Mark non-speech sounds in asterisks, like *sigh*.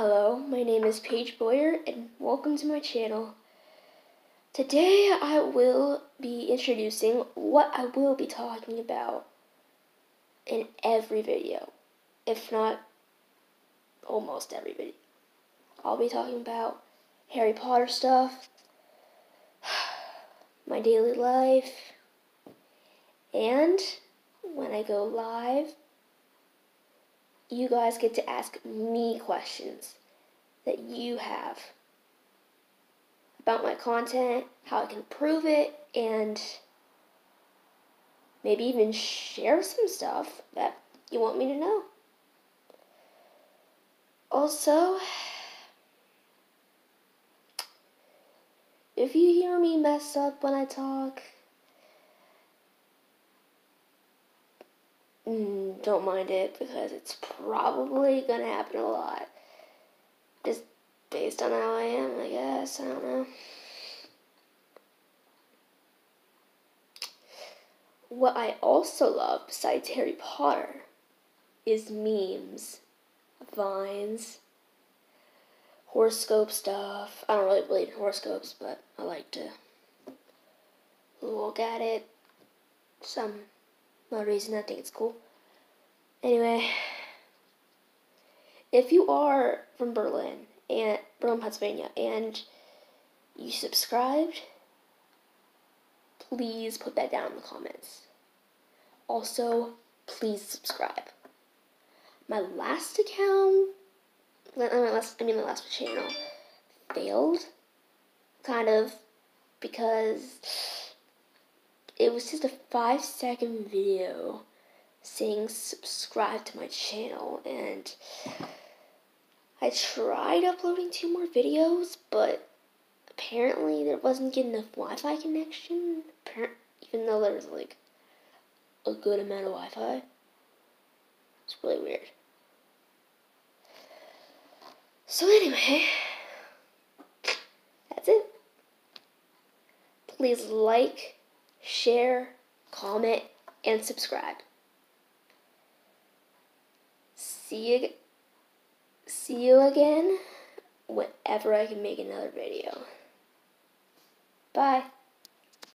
Hello, my name is Paige Boyer and welcome to my channel. Today I will be introducing what I will be talking about in every video, if not almost every video. I'll be talking about Harry Potter stuff, *sighs* my daily life, and when I go live, you guys get to ask me questions that you have about my content, how I can improve it, and maybe even share some stuff that you want me to know. Also, if you hear me mess up when I talk, mm, don't mind it because it's probably gonna happen a lot. Just based on how I am, I guess. I don't know. What I also love besides Harry Potter is memes, vines, horoscope stuff. I don't really believe in horoscopes, but I like to look at it. Some no reason I think it's cool. Anyway, if you are from Berlin and Berlin, Pennsylvania, and you subscribed, please put that down in the comments. Also, please subscribe. My last account, my uh, last, I mean my last channel, failed, kind of, because it was just a five second video saying subscribe to my channel and I tried uploading two more videos but apparently there wasn't getting enough Wi-Fi connection even though there was like a good amount of Wi-Fi. It's really weird. So anyway that's it. Please like share comment and subscribe see you see you again whenever I can make another video. Bye.